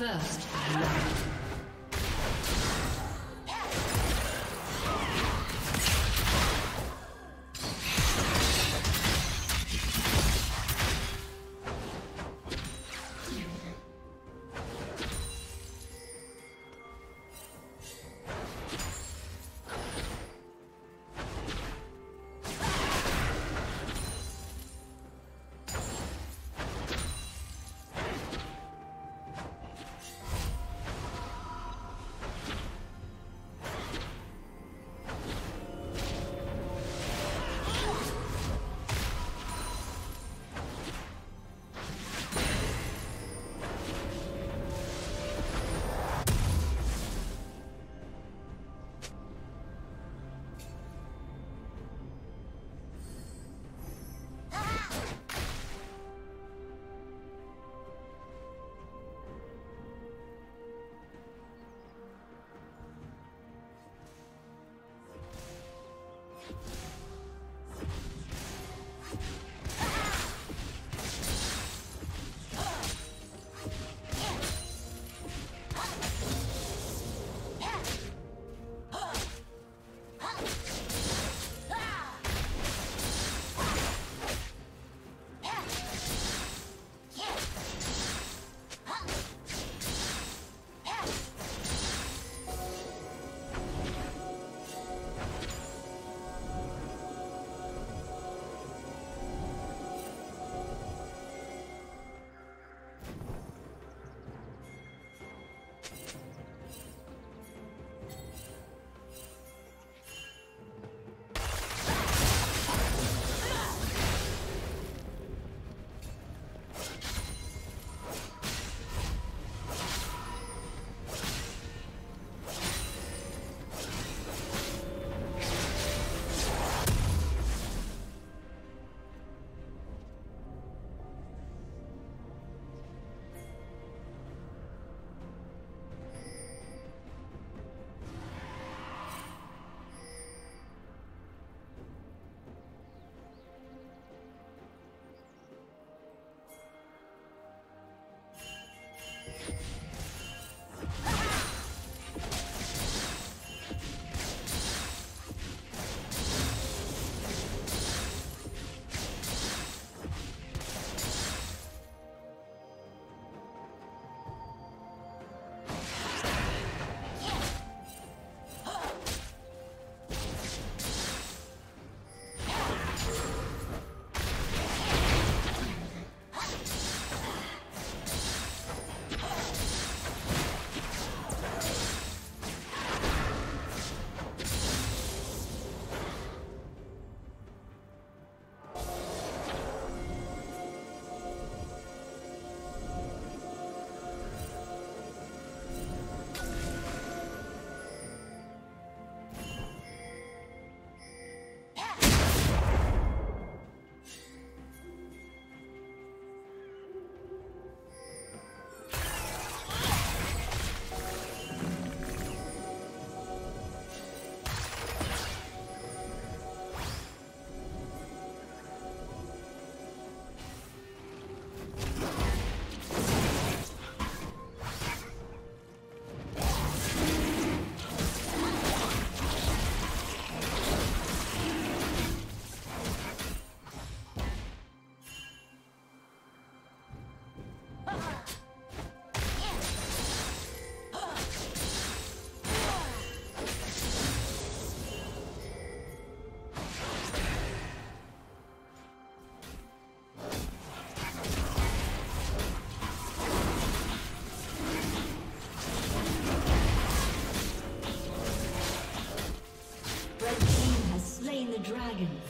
First. dragon.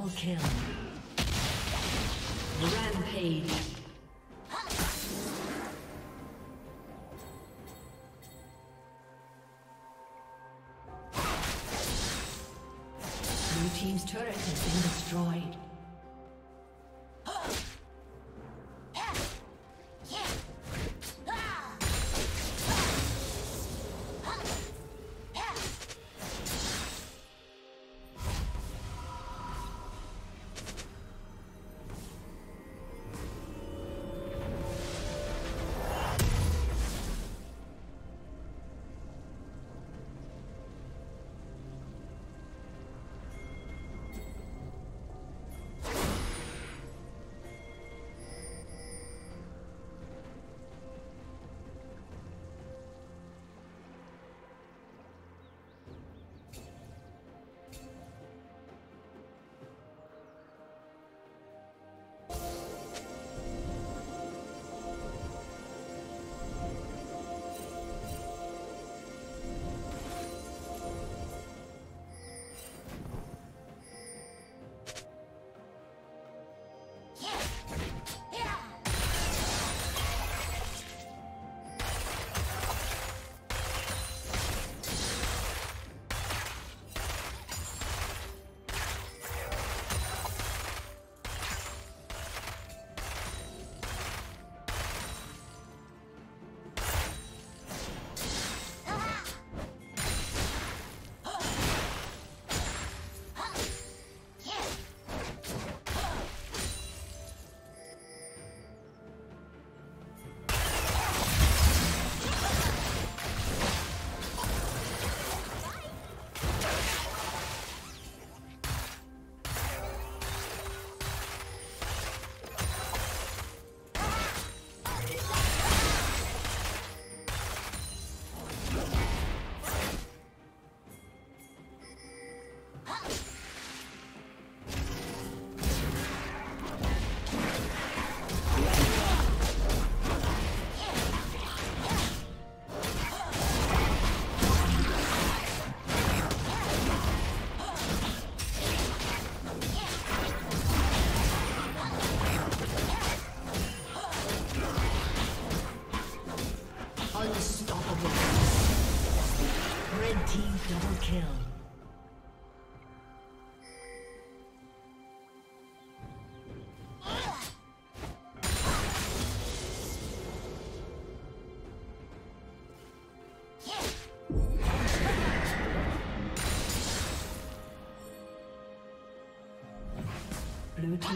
Double kill. Rampage. Blue team's turret has been destroyed.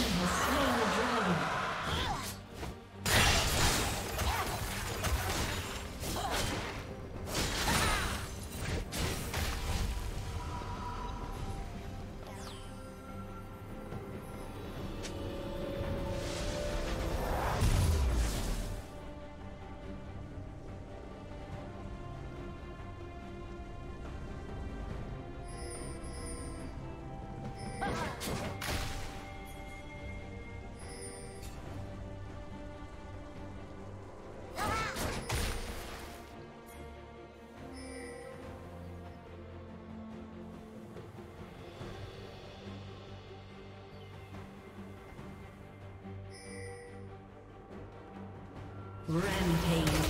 Team has slain Rampage.